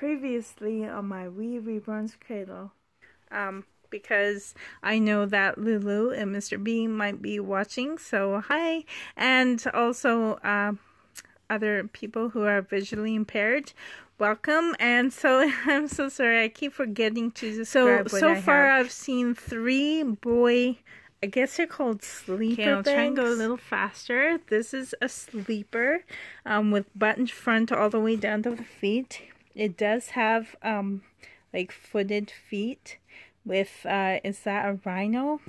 previously on my Wee Reborn's Cradle. Um, because I know that Lulu and Mr. B might be watching, so hi. And also, uh, other people who are visually impaired, welcome. And so I'm so sorry, I keep forgetting to describe so, so far have. I've seen three boy I guess they're called sleeper okay, I'll try and go a little faster. This is a sleeper um, with buttons front all the way down to the feet. It does have um, like footed feet with, uh, is that a rhino?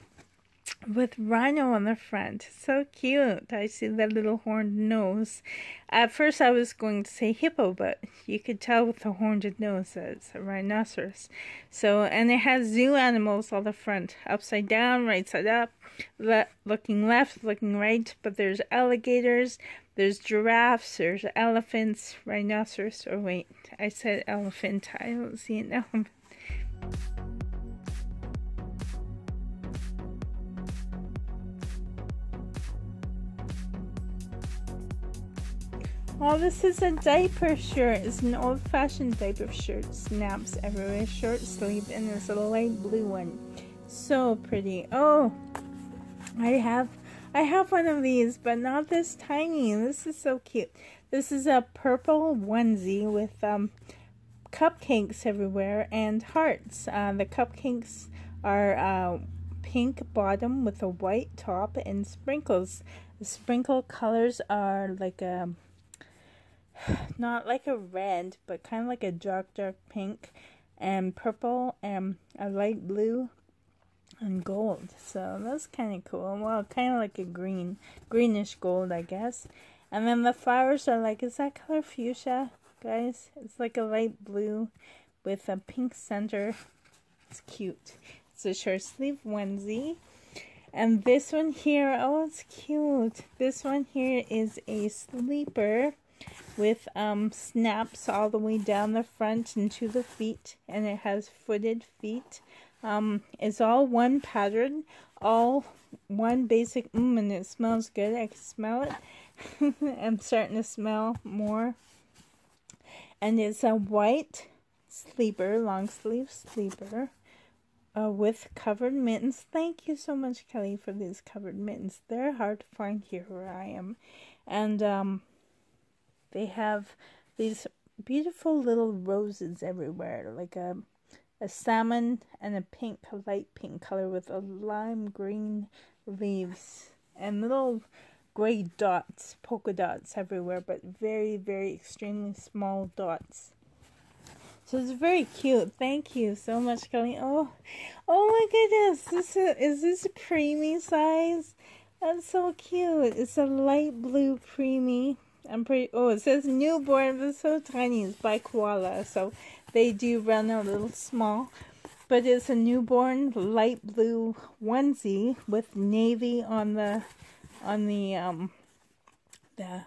With rhino on the front. So cute. I see that little horned nose. At first I was going to say hippo, but you could tell with the horned nose that it's a rhinoceros. So, and it has zoo animals on the front. Upside down, right side up, le looking left, looking right. But there's alligators, there's giraffes, there's elephants, rhinoceros. Or wait, I said elephant. I don't see an elephant. Oh, this is a diaper shirt. It's an old-fashioned diaper shirt. Snaps everywhere. Short sleeve and a light blue one. So pretty. Oh, I have I have one of these, but not this tiny. This is so cute. This is a purple onesie with um, cupcakes everywhere and hearts. Uh, the cupcakes are uh, pink bottom with a white top and sprinkles. The sprinkle colors are like a um, not like a red, but kind of like a dark, dark pink and purple and a light blue and gold. So that's kind of cool. Well, kind of like a green, greenish gold, I guess. And then the flowers are like, is that color fuchsia, guys? It's like a light blue with a pink center. It's cute. It's a short sleeve onesie. And this one here, oh, it's cute. This one here is a sleeper with um, snaps all the way down the front and to the feet and it has footed feet. Um, it's all one pattern all one basic mm, and it smells good. I can smell it. I'm starting to smell more. And it's a white sleeper long sleeve sleeper uh, with covered mittens. Thank you so much Kelly for these covered mittens. They're hard to find here where I am. And um they have these beautiful little roses everywhere, like a a salmon and a pink, a light pink color with a lime green leaves and little gray dots, polka dots everywhere, but very, very extremely small dots. So it's very cute. Thank you so much, Kelly. Oh, oh my goodness! This is, is this a preemie size? That's so cute. It's a light blue preemie. I'm pretty. Oh, it says newborn, but so tiny. It's by Koala, so they do run a little small. But it's a newborn light blue onesie with navy on the on the um the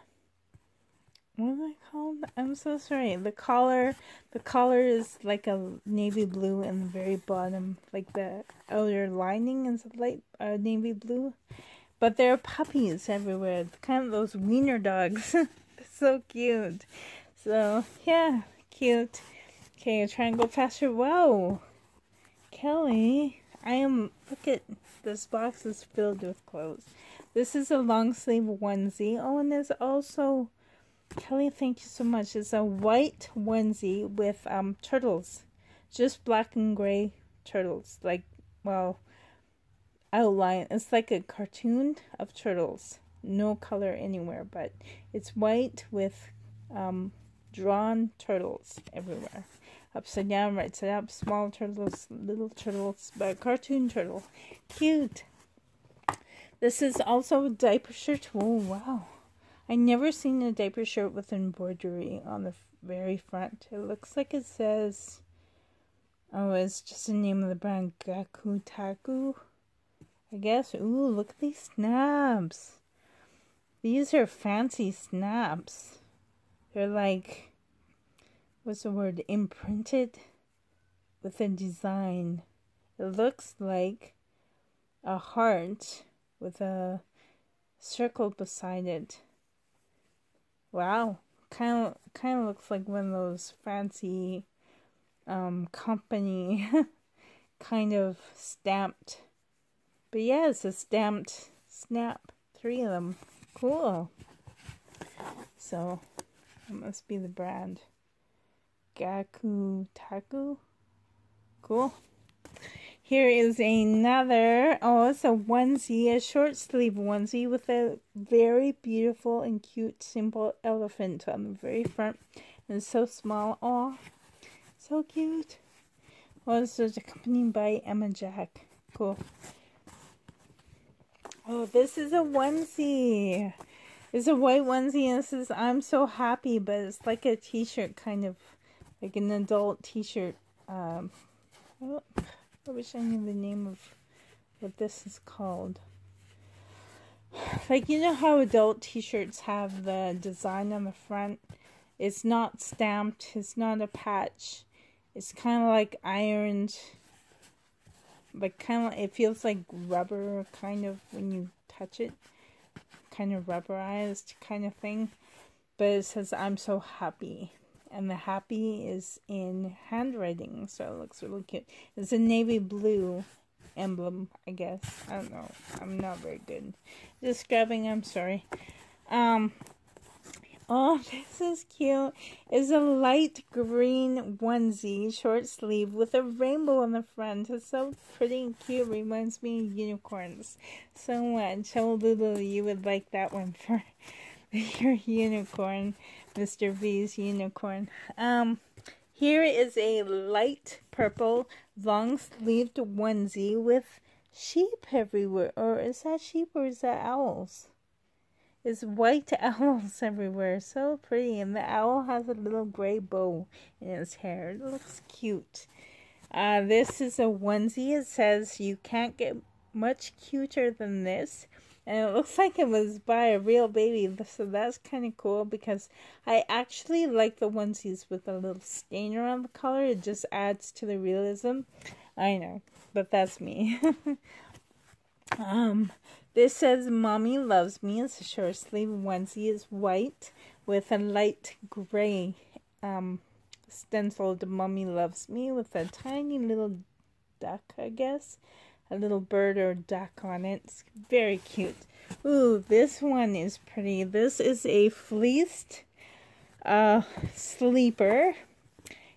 what are they called? I'm so sorry. The collar, the collar is like a navy blue, and the very bottom, like the outer lining, is light uh, navy blue. But there are puppies everywhere. It's Kind of those wiener dogs. so cute. So, yeah, cute. Okay, trying to go faster. Whoa! Kelly, I am. Look at this box is filled with clothes. This is a long sleeve onesie. Oh, and there's also. Kelly, thank you so much. It's a white onesie with um turtles. Just black and gray turtles. Like, well, outline. It's like a cartoon of turtles. No color anywhere, but it's white with um, drawn turtles everywhere. Upside down, right side up, small turtles, little turtles, but cartoon turtle. Cute. This is also a diaper shirt. Oh, wow. I never seen a diaper shirt with embroidery on the very front. It looks like it says, oh, it's just the name of the brand, Gaku Taku. I guess. Ooh, look at these snaps. These are fancy snaps. They're like, what's the word? Imprinted with a design. It looks like a heart with a circle beside it. Wow, kind of kind of looks like one of those fancy um, company kind of stamped. But yeah, it's a stamped snap. Three of them. Cool. So, it must be the brand. Gaku Taku. Cool. Here is another, oh, it's a onesie, a short sleeve onesie with a very beautiful and cute simple elephant on the very front. And so small. Oh, so cute. Well, this is accompanied by Emma Jack. Cool. Oh, this is a onesie. It's a white onesie and it says, I'm so happy, but it's like a t-shirt kind of, like an adult t-shirt. Um, oh, I wish I knew the name of what this is called. Like, you know how adult t-shirts have the design on the front? It's not stamped, it's not a patch. It's kind of like ironed like kind of it feels like rubber kind of when you touch it kind of rubberized kind of thing. But it says i'm so happy. And the happy is in handwriting so it looks really cute. It's a navy blue emblem i guess. I don't know. I'm not very good. Describing i'm sorry. Um Oh, this is cute. It's a light green onesie, short sleeve, with a rainbow on the front. It's so pretty and cute. Reminds me of unicorns so much. Oh, Lulu, you would like that one for your unicorn, Mr. V's unicorn. Um, here is a light purple, long-sleeved onesie with sheep everywhere. Or is that sheep or is that owls? Is white owls everywhere. So pretty. And the owl has a little gray bow in its hair. It looks cute. Uh, this is a onesie. It says you can't get much cuter than this. And it looks like it was by a real baby. So that's kind of cool because I actually like the onesies with a little stain around the collar. It just adds to the realism. I know, but that's me. um, this says Mommy Loves Me. It's a short sleeve onesie. is white with a light gray um, stenciled Mommy Loves Me with a tiny little duck, I guess. A little bird or duck on it. It's very cute. Ooh, this one is pretty. This is a fleeced uh, sleeper.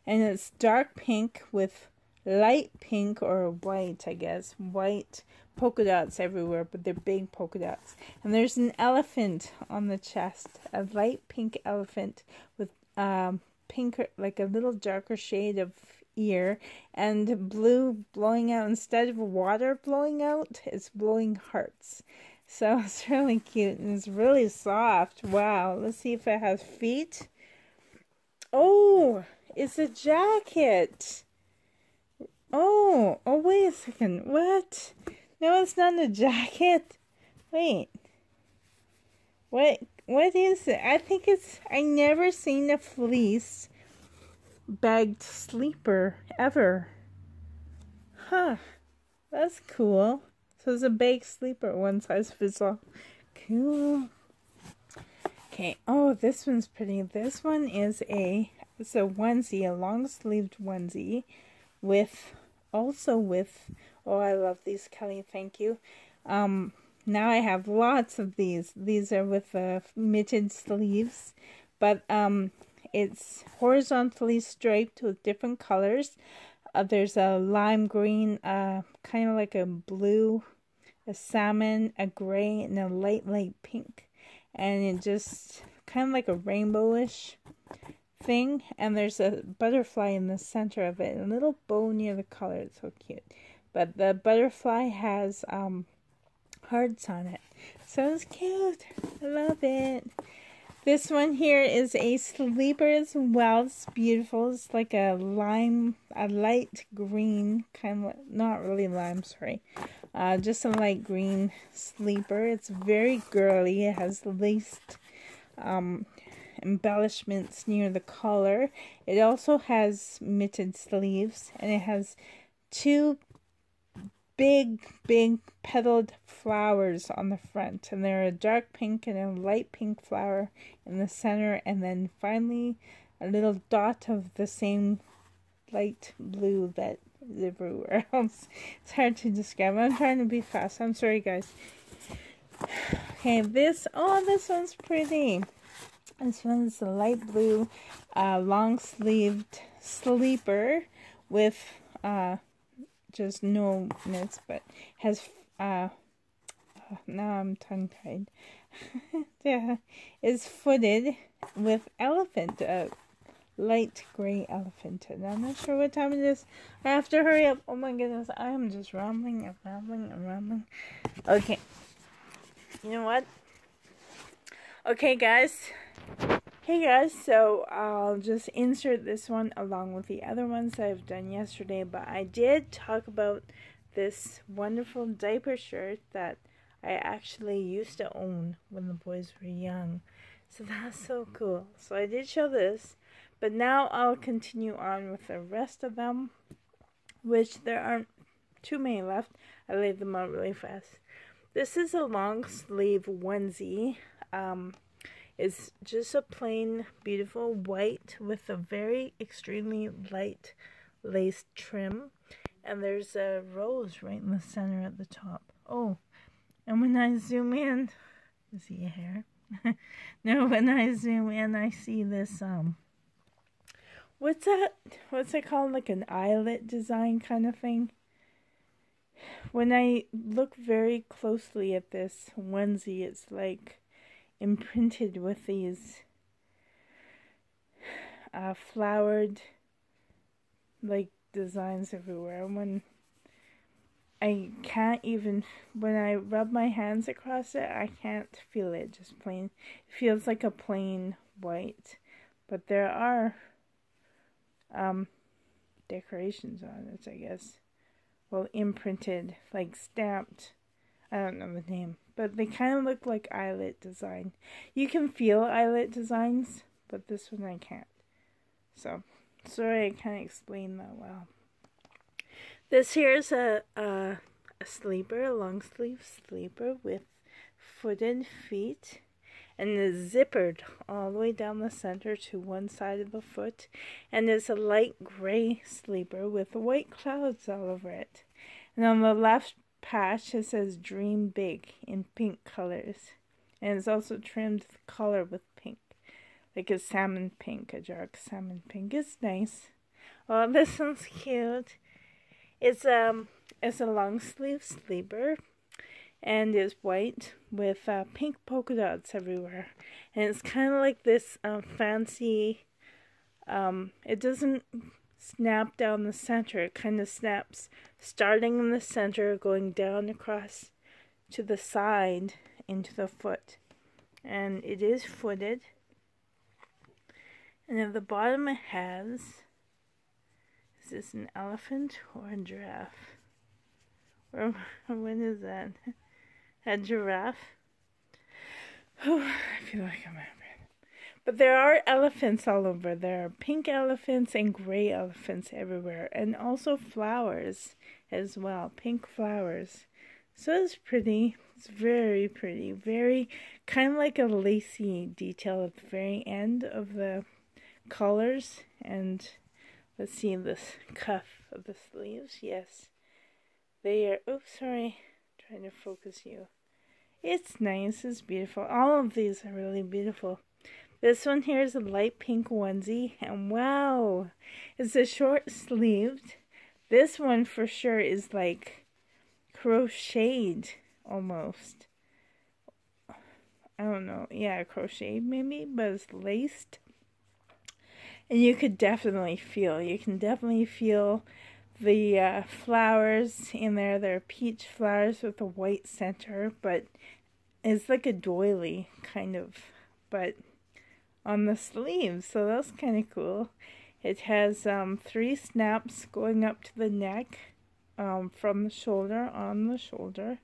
And it's dark pink with light pink or white, I guess. White polka dots everywhere, but they're big polka dots. And there's an elephant on the chest, a light pink elephant with um, pink, like a little darker shade of ear, and blue blowing out. Instead of water blowing out, it's blowing hearts. So it's really cute and it's really soft. Wow. Let's see if it has feet. Oh, it's a jacket. Oh, oh, wait a second. What? No, it's not a jacket. Wait. What what is it? I think it's I never seen a fleece bagged sleeper ever. Huh. That's cool. So it's a bagged sleeper, one size fits all. Cool. Okay. Oh, this one's pretty. This one is a it's a onesie, a long sleeved onesie with also with Oh, I love these, Kelly. Thank you. Um, now I have lots of these. These are with uh, mitted sleeves, but um, it's horizontally striped with different colors. Uh, there's a lime green, uh, kind of like a blue, a salmon, a gray, and a light, light pink. And it just kind of like a rainbowish thing. And there's a butterfly in the center of it, a little bow near the collar. It's so cute. But the butterfly has um, hearts on it. So it's cute. I love it. This one here is a sleeper as well. It's beautiful. It's like a lime, a light green, kind of, not really lime, sorry. Uh, just a light green sleeper. It's very girly. It has laced um, embellishments near the collar. It also has mitted sleeves and it has two big, big petaled flowers on the front. And there are a dark pink and a light pink flower in the center. And then finally, a little dot of the same light blue that is everywhere else. It's hard to describe. I'm trying to be fast. I'm sorry, guys. Okay, this, oh, this one's pretty. This one's a light blue, uh, long sleeved sleeper with uh, just no knits, but has, uh, uh now I'm tongue tied. yeah, is footed with elephant, a light gray elephant. And I'm not sure what time it is. I have to hurry up. Oh my goodness, I am just rambling and rambling and rambling. Okay. You know what? Okay, guys. Hey guys, so I'll just insert this one along with the other ones I've done yesterday, but I did talk about this wonderful diaper shirt that I actually used to own when the boys were young. So that's so cool. So I did show this, but now I'll continue on with the rest of them, which there aren't too many left. I laid them out really fast. This is a long sleeve onesie. Um, it's just a plain, beautiful white with a very extremely light lace trim. And there's a rose right in the center at the top. Oh, and when I zoom in, see a hair? no, when I zoom in, I see this, um, what's that? What's it called? Like an eyelet design kind of thing? When I look very closely at this onesie, it's like imprinted with these uh, flowered like designs everywhere. When I can't even when I rub my hands across it, I can't feel it. Just plain, it feels like a plain white, but there are um decorations on it. I guess, well, imprinted, like stamped. I don't know the name, but they kind of look like eyelet design. You can feel eyelet designs, but this one I can't. So, sorry I can't explain that well. This here is a, a, a sleeper, a long sleeve sleeper with footed feet and is zippered all the way down the center to one side of the foot and is a light gray sleeper with white clouds all over it. And on the left patch it says dream big in pink colors and it's also trimmed the collar with pink like a salmon pink, a dark salmon pink. It's nice. Oh, this one's cute. It's um it's a long sleeve sleeper and it's white with uh, pink polka dots everywhere. And it's kind of like this uh, fancy um it doesn't snap down the center. It kind of snaps starting in the center going down across to the side into the foot. And it is footed. And at the bottom it has is this an elephant or a giraffe? Or when is that? A giraffe? Oh, I feel like I'm having. But there are elephants all over. There are pink elephants and gray elephants everywhere, and also flowers as well. Pink flowers. So it's pretty. It's very pretty. Very kind of like a lacy detail at the very end of the colors and Let's see this cuff of the sleeves. Yes, they are. Oops, sorry. trying to focus you. It's nice. It's beautiful. All of these are really beautiful. This one here is a light pink onesie, and wow, it's a short sleeved. This one for sure is like crocheted almost. I don't know. Yeah, crocheted maybe, but it's laced and you could definitely feel you can definitely feel the uh, flowers in there they're peach flowers with a white center but it's like a doily kind of but on the sleeves so that's kind of cool it has um, three snaps going up to the neck um, from the shoulder on the shoulder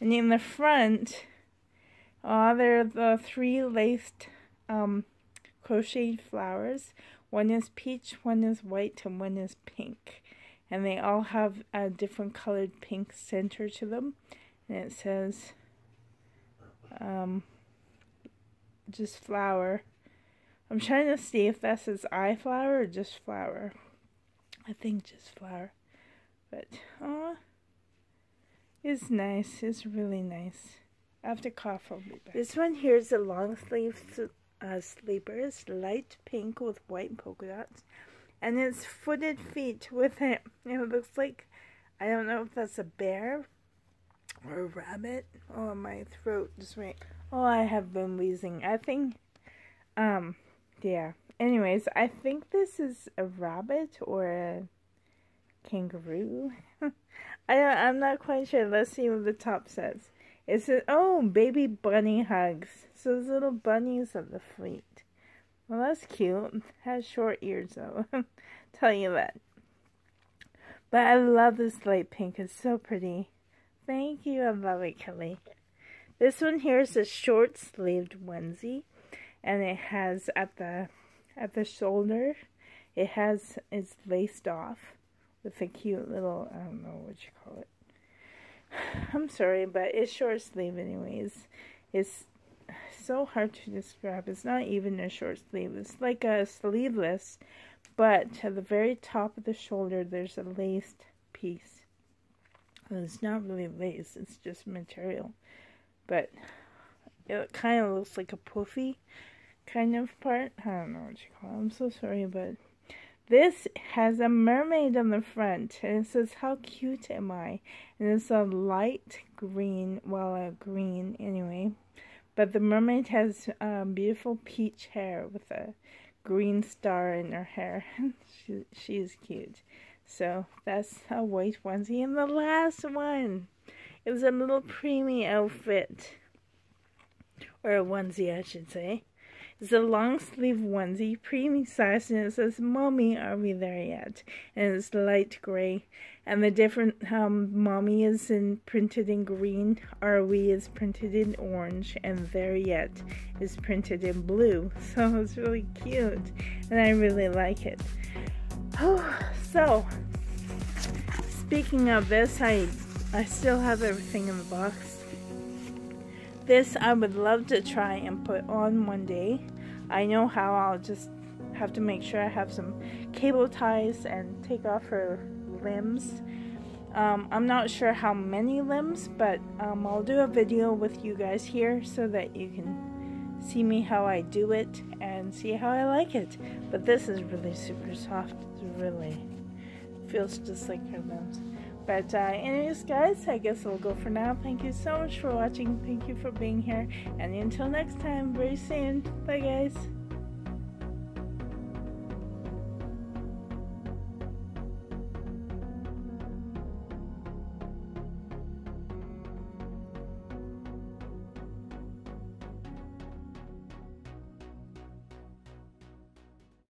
and in the front uh, there are the three laced um, crocheted flowers one is peach, one is white, and one is pink. And they all have a different colored pink center to them. And it says um, just flower. I'm trying to see if that says eye flower or just flower. I think just flower. But, oh, it's nice. It's really nice. After cough, I'll be back. This one here is a long sleeve uh, sleeper. It's light pink with white polka dots. And it's footed feet with it. It looks like, I don't know if that's a bear or a rabbit. Oh, my throat just went. Oh, I have been wheezing. I think, um, yeah. Anyways, I think this is a rabbit or a kangaroo. I don't, I'm not quite sure. Let's see what the top says. It says, "Oh, baby bunny hugs." So there's little bunnies at the feet. Well, that's cute. Has short ears though. Tell you that. But I love this light pink. It's so pretty. Thank you. I love it, Kelly. This one here is a short sleeved onesie, and it has at the at the shoulder, it has it's laced off with a cute little I don't know what you call it. I'm sorry, but it's short sleeve anyways. It's so hard to describe. It's not even a short sleeve. It's like a sleeveless, but at the very top of the shoulder there's a laced piece. And it's not really lace, it's just material. But it kind of looks like a puffy kind of part. I don't know what you call it. I'm so sorry, but this has a mermaid on the front, and it says, How cute am I? And it's a light green, well, a green anyway. But the mermaid has um, beautiful peach hair with a green star in her hair. she, she's cute. So that's a white onesie. And the last one it was a little preemie outfit. Or a onesie, I should say. It's a long sleeve onesie, preemie size, and it says, Mommy, are we there yet? And it's light gray. And the different, um, Mommy is in printed in green, Are we is printed in orange, and There Yet is printed in blue. So it's really cute, and I really like it. Oh, so, speaking of this, I, I still have everything in the box. This I would love to try and put on one day. I know how I'll just have to make sure I have some cable ties and take off her limbs. Um, I'm not sure how many limbs, but um, I'll do a video with you guys here so that you can see me how I do it and see how I like it. But this is really super soft. It really feels just like her limbs. But uh, anyways, guys, I guess I'll go for now. Thank you so much for watching. Thank you for being here. And until next time, very soon. Bye, guys.